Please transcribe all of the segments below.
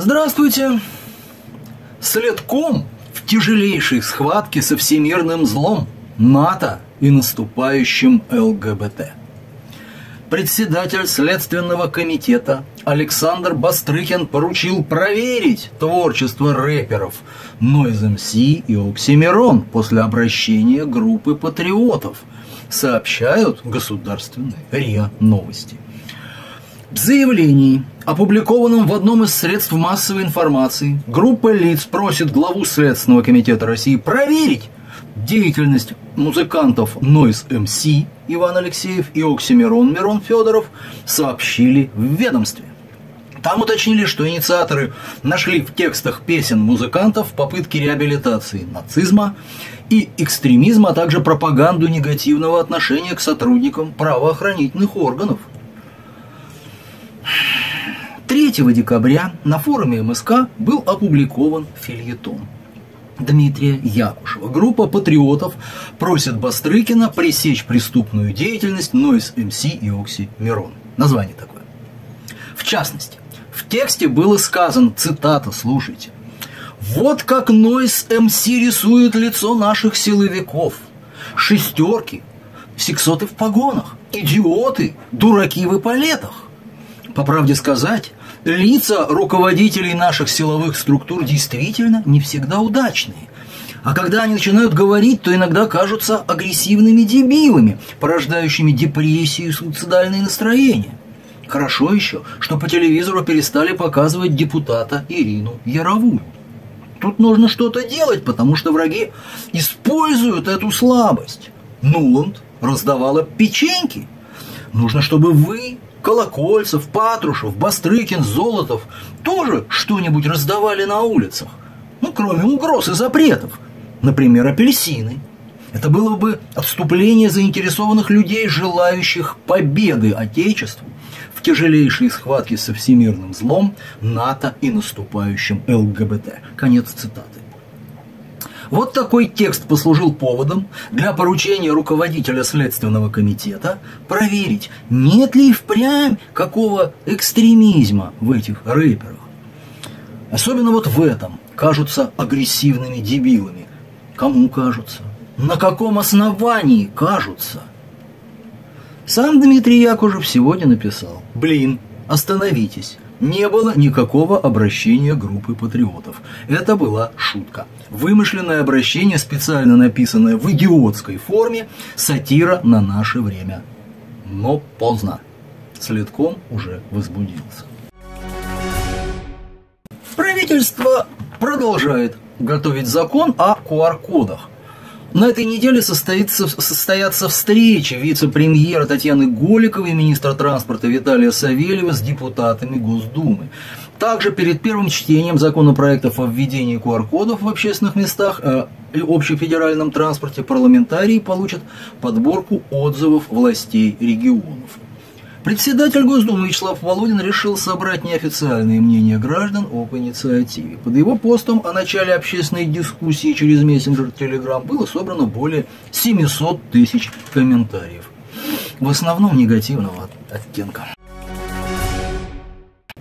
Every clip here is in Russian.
Здравствуйте! Следком в тяжелейшей схватке со всемирным злом НАТО и наступающим ЛГБТ. Председатель Следственного комитета Александр Бастрыкин поручил проверить творчество рэперов Noise MC и Оксимирон после обращения группы патриотов, сообщают государственные РИА Новости. В заявлении, опубликованном в одном из средств массовой информации, группа лиц просит главу Следственного комитета России проверить деятельность музыкантов Noise MC Иван Алексеев и Оксимирон Мирон Федоров сообщили в ведомстве. Там уточнили, что инициаторы нашли в текстах песен музыкантов попытки реабилитации нацизма и экстремизма, а также пропаганду негативного отношения к сотрудникам правоохранительных органов. 3 декабря на форуме МСК был опубликован фильетон – Дмитрия Якушева. Группа патриотов просит Бастрыкина пресечь преступную деятельность Нойс МС и Окси Мирон. Название такое. В частности, в тексте было сказано, цитата, слушайте, «Вот как Нойс МС рисует лицо наших силовиков. Шестерки, сексоты в погонах, идиоты, дураки в эполетах. По правде сказать, лица руководителей наших силовых структур действительно не всегда удачные. А когда они начинают говорить, то иногда кажутся агрессивными дебилами, порождающими депрессию и суицидальные настроения. Хорошо еще, что по телевизору перестали показывать депутата Ирину Яровую. Тут нужно что-то делать, потому что враги используют эту слабость. Нуланд раздавала печеньки. Нужно, чтобы вы Колокольцев, Патрушев, Бастрыкин, Золотов тоже что-нибудь раздавали на улицах. Ну, кроме угроз и запретов. Например, апельсины. Это было бы отступление заинтересованных людей, желающих победы Отечеству в тяжелейшей схватке со всемирным злом, НАТО и наступающим ЛГБТ. Конец цитаты. Вот такой текст послужил поводом для поручения руководителя Следственного комитета проверить, нет ли впрямь какого экстремизма в этих рэперах. Особенно вот в этом кажутся агрессивными дебилами. Кому кажутся? На каком основании кажутся? Сам Дмитрий Якушев сегодня написал. Блин, остановитесь не было никакого обращения группы патриотов. Это была шутка. Вымышленное обращение, специально написанное в идиотской форме, сатира на наше время. Но поздно. Следком уже возбудился. Правительство продолжает готовить закон о QR-кодах – на этой неделе состоится, состоятся встречи вице-премьера Татьяны Голиковой и министра транспорта Виталия Савельева с депутатами Госдумы. Также перед первым чтением законопроектов о введении QR-кодов в общественных местах э, и общефедеральном транспорте парламентарии получат подборку отзывов властей регионов. Председатель Госдумы Вячеслав Володин решил собрать неофициальные мнения граждан об инициативе. Под его постом о начале общественной дискуссии через мессенджер Telegram было собрано более 700 тысяч комментариев. В основном негативного оттенка.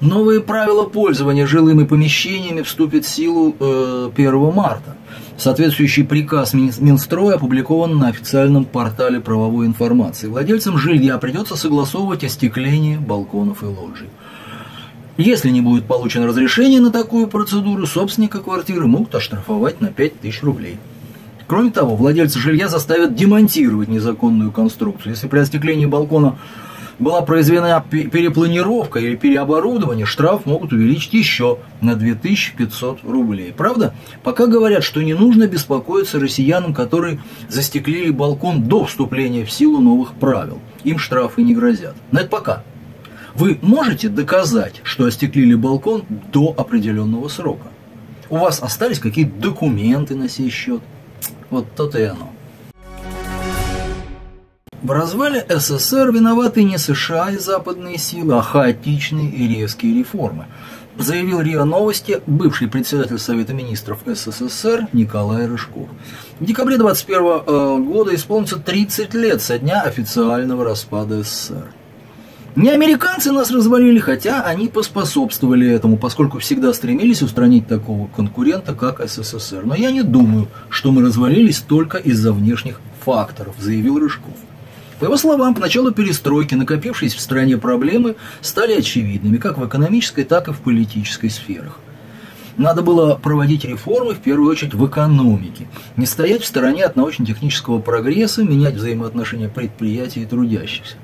Новые правила пользования жилыми помещениями вступят в силу э, 1 марта. Соответствующий приказ Минстроя опубликован на официальном портале правовой информации. Владельцам жилья придется согласовывать остекление балконов и лоджий. Если не будет получено разрешение на такую процедуру, собственника квартиры могут оштрафовать на 5000 рублей. Кроме того, владельцы жилья заставят демонтировать незаконную конструкцию. Если при остеклении балкона была произведена перепланировка или переоборудование, штраф могут увеличить еще на 2500 рублей. Правда? Пока говорят, что не нужно беспокоиться россиянам, которые застеклили балкон до вступления в силу новых правил. Им штрафы не грозят. Но это пока. Вы можете доказать, что остеклили балкон до определенного срока? У вас остались какие-то документы на сей счет? Вот то-то и оно. В развале СССР виноваты не США и западные силы, а хаотичные и резкие реформы, заявил РИА Новости бывший председатель Совета министров СССР Николай Рыжков. В декабре 2021 года исполнится 30 лет со дня официального распада СССР. Не американцы нас развалили, хотя они поспособствовали этому, поскольку всегда стремились устранить такого конкурента, как СССР. Но я не думаю, что мы развалились только из-за внешних факторов, заявил Рыжков. По его словам, к началу перестройки накопившиеся в стране проблемы стали очевидными как в экономической, так и в политической сферах. Надо было проводить реформы, в первую очередь, в экономике. Не стоять в стороне от научно-технического прогресса, менять взаимоотношения предприятий и трудящихся.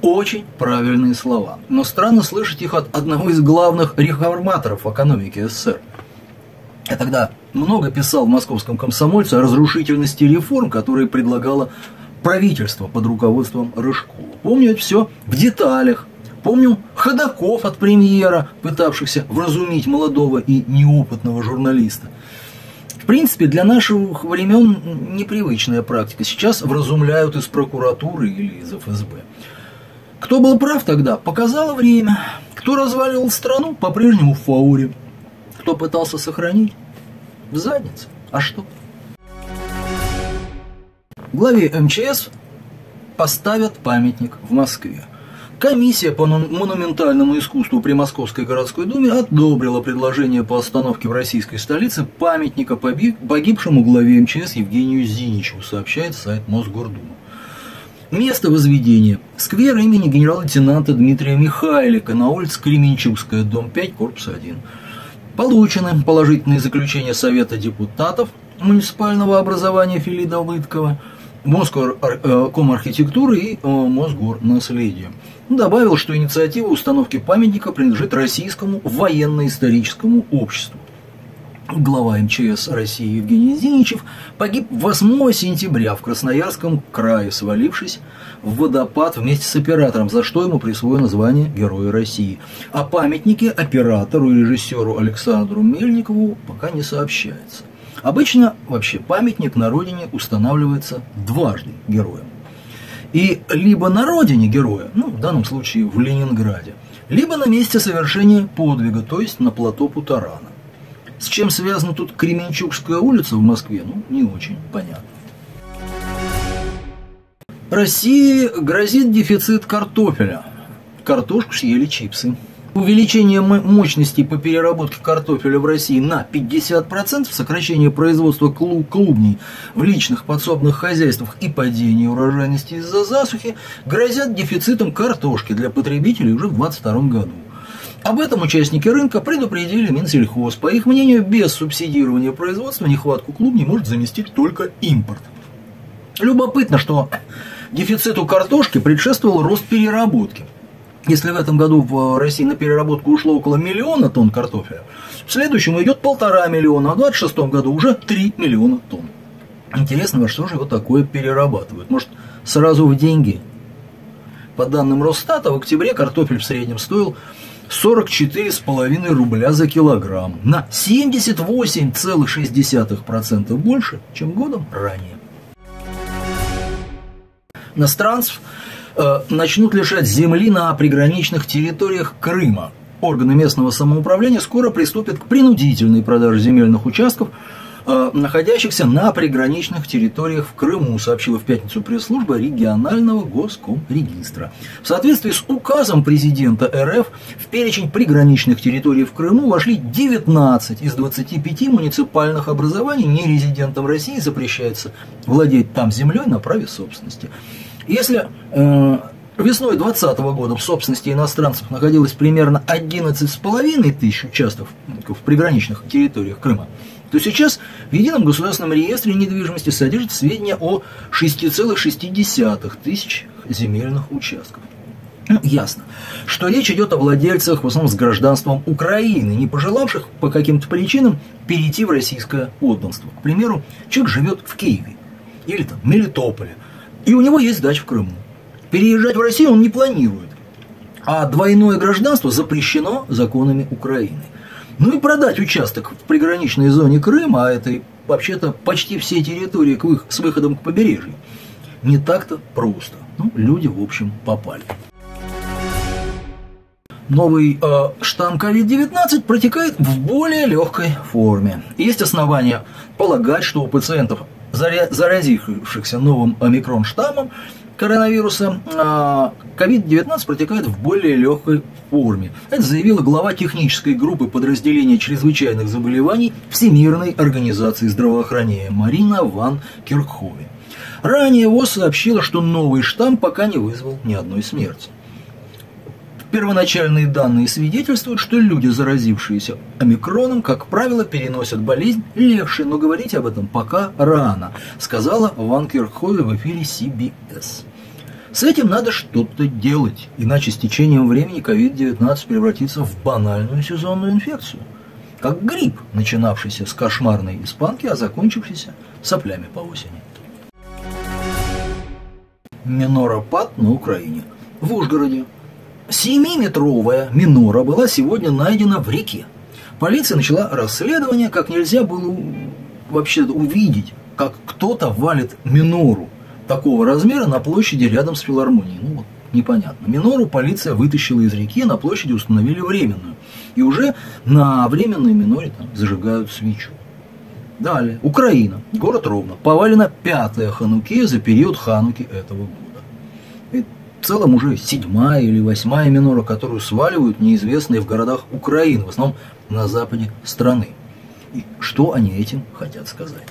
Очень правильные слова. Но странно слышать их от одного из главных реформаторов экономики СССР. Я тогда много писал в московском комсомольце о разрушительности реформ, которые предлагало правительство под руководством Рыжкова. Помню это все в деталях, Помню ходаков от премьера, пытавшихся вразумить молодого и неопытного журналиста. В принципе, для наших времен непривычная практика. Сейчас вразумляют из прокуратуры или из ФСБ. Кто был прав тогда, показало время. Кто разваливал страну, по-прежнему в фауре. Кто пытался сохранить, в заднице. А что? Главе МЧС поставят памятник в Москве. Комиссия по монументальному искусству при Московской городской думе одобрила предложение по остановке в российской столице памятника погибшему главе МЧС Евгению Зиничу, сообщает сайт Мосгордумы. Место возведения – сквер имени генерал-лейтенанта Дмитрия Михайлика на улице Кременчугская, дом 5, корпус 1. Получены положительные заключения Совета депутатов муниципального образования Филида Лыткова – Моском архитектуры и э, Мосгор наследия. Добавил, что инициатива установки памятника принадлежит Российскому военно-историческому обществу. Глава МЧС России Евгений Зиничев погиб 8 сентября в Красноярском крае, свалившись в водопад вместе с оператором, за что ему присвоено звание Героя России. О памятнике оператору и режиссеру Александру Мельникову пока не сообщается. Обычно вообще памятник на родине устанавливается дважды героям. И либо на родине героя, ну, в данном случае в Ленинграде, либо на месте совершения подвига, то есть на плато Путарана. С чем связана тут Кременчугская улица в Москве, ну, не очень понятно. России грозит дефицит картофеля. Картошку съели чипсы. Увеличение мощности по переработке картофеля в России на 50%, сокращение производства клубней в личных подсобных хозяйствах и падение урожайности из-за засухи грозят дефицитом картошки для потребителей уже в 2022 году. Об этом участники рынка предупредили Минсельхоз. По их мнению, без субсидирования производства нехватку клубней может заместить только импорт. Любопытно, что дефициту картошки предшествовал рост переработки. Если в этом году в России на переработку ушло около миллиона тонн картофеля, в следующем идет полтора миллиона, а в 2026 году уже 3 миллиона тонн. Интересно, во что же его такое перерабатывают? Может, сразу в деньги? По данным Росстата, в октябре картофель в среднем стоил 44,5 рубля за килограмм, на 78,6% больше, чем годом ранее. Иностранцев Э, начнут лишать земли на приграничных территориях Крыма. Органы местного самоуправления скоро приступят к принудительной продаже земельных участков, э, находящихся на приграничных территориях в Крыму, сообщила в пятницу пресс-служба регионального госкомрегистра. В соответствии с указом президента РФ в перечень приграничных территорий в Крыму вошли 19 из 25 муниципальных образований нерезидентам России запрещается владеть там землей на праве собственности. Если э, весной 2020 года в собственности иностранцев находилось примерно 11,5 тысяч участков в приграничных территориях Крыма, то сейчас в Едином государственном реестре недвижимости содержится сведения о 6,6 тысяч земельных участков. Ну, ясно, что речь идет о владельцах в основном с гражданством Украины, не пожелавших по каким-то причинам перейти в российское подданство. К примеру, человек живет в Киеве или там в Мелитополе, и у него есть дача в Крыму. Переезжать в Россию он не планирует. А двойное гражданство запрещено законами Украины. Ну и продать участок в приграничной зоне Крыма, а это вообще-то почти все территории к их, с выходом к побережью, не так-то просто. Ну, люди, в общем, попали. Новый э, штамм COVID-19 протекает в более легкой форме. Есть основания полагать, что у пациентов заразившихся новым омикрон штаммом, коронавируса COVID-19 а, протекает в более легкой форме. Это заявила глава технической группы подразделения чрезвычайных заболеваний Всемирной организации здравоохранения Марина Ван Киркхове. Ранее ВОЗ сообщила, что новый штамм пока не вызвал ни одной смерти. Первоначальные данные свидетельствуют, что люди, заразившиеся омикроном, как правило, переносят болезнь легче, но говорить об этом пока рано, сказала Ван Кирхове в эфире CBS. С этим надо что-то делать, иначе с течением времени COVID-19 превратится в банальную сезонную инфекцию. Как грипп, начинавшийся с кошмарной испанки, а закончившийся соплями по осени. Миноропад на Украине. В Ужгороде Семиметровая минора была сегодня найдена в реке. Полиция начала расследование, как нельзя было вообще увидеть, как кто-то валит минору такого размера на площади рядом с филармонией. Ну вот, непонятно. Минору полиция вытащила из реки, на площади установили временную. И уже на временной миноре там зажигают свечу. Далее. Украина. Город Ровно. Повалена пятая ханукия за период хануки этого года целом уже седьмая или восьмая минора, которую сваливают неизвестные в городах Украины, в основном на западе страны. И что они этим хотят сказать?